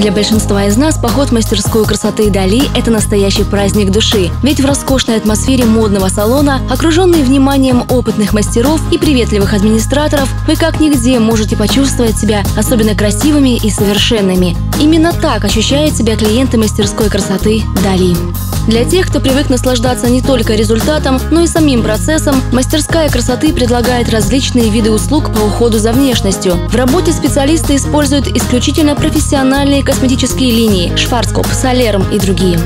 Для большинства из нас поход в мастерскую красоты Дали – это настоящий праздник души. Ведь в роскошной атмосфере модного салона, окруженный вниманием опытных мастеров и приветливых администраторов, вы как нигде можете почувствовать себя особенно красивыми и совершенными. Именно так ощущают себя клиенты мастерской красоты Дали. Для тех, кто привык наслаждаться не только результатом, но и самим процессом, мастерская красоты предлагает различные виды услуг по уходу за внешностью. В работе специалисты используют исключительно профессиональные косметические линии – Шварцкоп, Солерм и другие.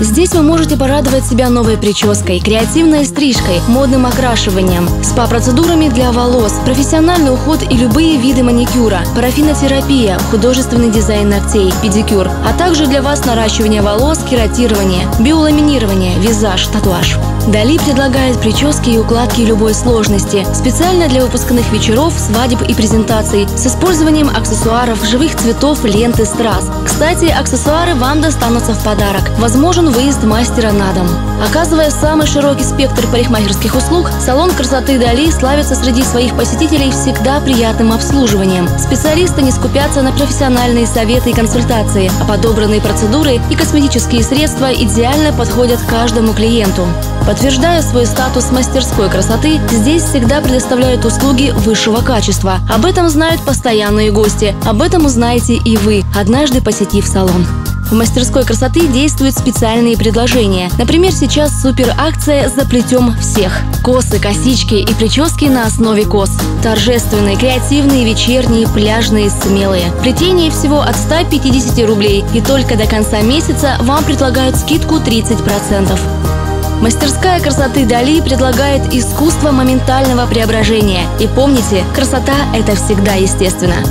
Здесь вы можете порадовать себя новой прической, креативной стрижкой, модным окрашиванием, спа-процедурами для волос, профессиональный уход и любые виды маникюра, парафинотерапия, художественный дизайн ногтей, педикюр, а также для вас наращивание волос, кератирование, биоламинирование, визаж, татуаж. Дали предлагает прически и укладки любой сложности, специально для выпускных вечеров, свадеб и презентаций, с использованием аксессуаров, живых цветов, ленты, страз. Кстати, аксессуары вам достанутся в подарок. Возможен выезд мастера на дом. Оказывая самый широкий спектр парикмахерских услуг, салон красоты Дали славится среди своих посетителей всегда приятным обслуживанием. Специалисты не скупятся на профессиональные советы и консультации, а подобранные процедуры и косметические средства идеально подходят каждому клиенту. Подтверждая свой статус мастерской красоты, здесь всегда предоставляют услуги высшего качества. Об этом знают постоянные гости. Об этом узнаете и вы, однажды посетив салон. В мастерской красоты действуют специальные предложения. Например, сейчас супер акция «Заплетем всех». Косы, косички и прически на основе кос. Торжественные, креативные, вечерние, пляжные, смелые. Плетение всего от 150 рублей. И только до конца месяца вам предлагают скидку 30%. Мастерская красоты Дали предлагает искусство моментального преображения. И помните, красота – это всегда естественно.